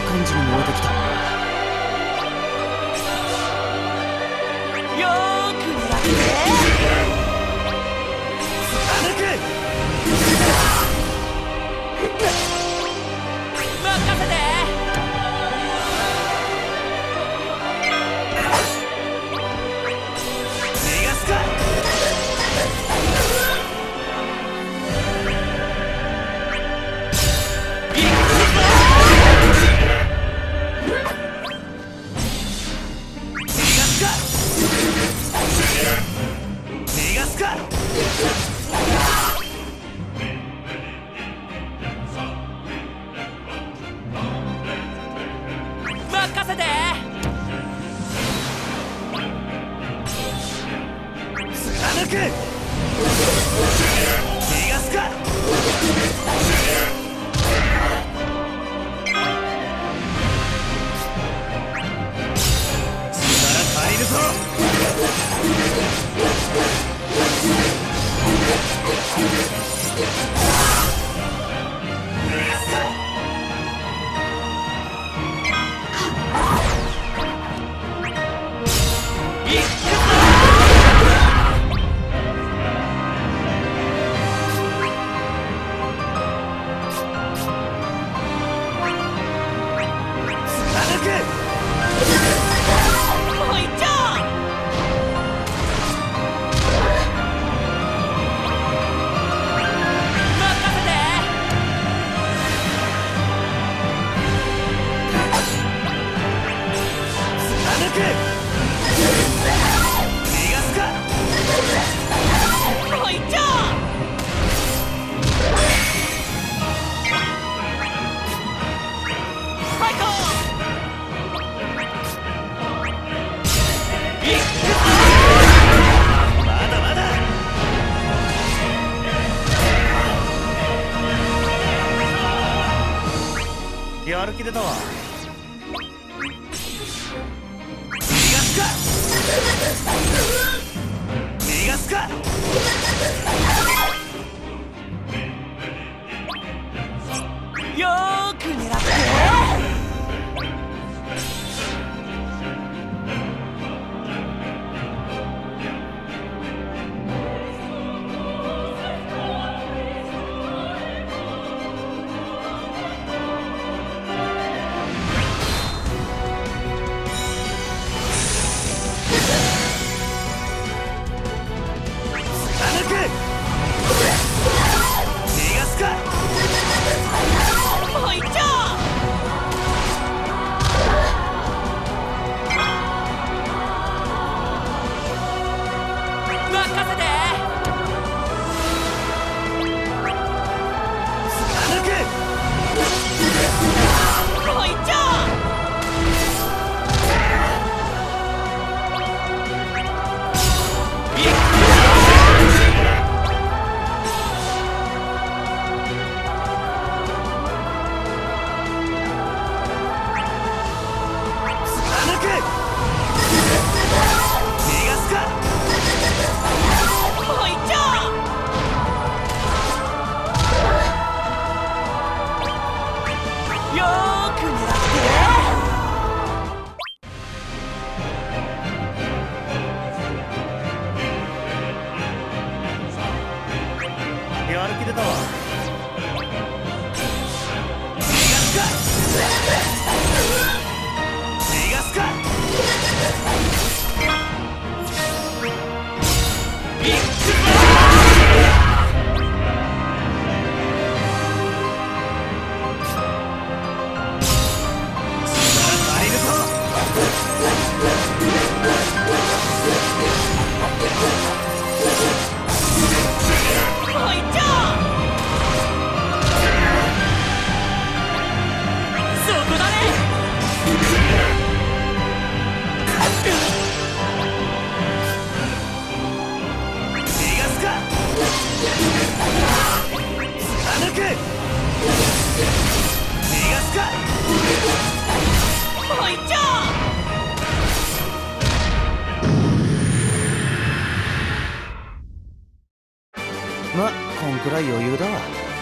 感じに燃えてきた。くやる気出たわ逃がすか逃がすか。もういっちゃうまこんくらい余裕だわ。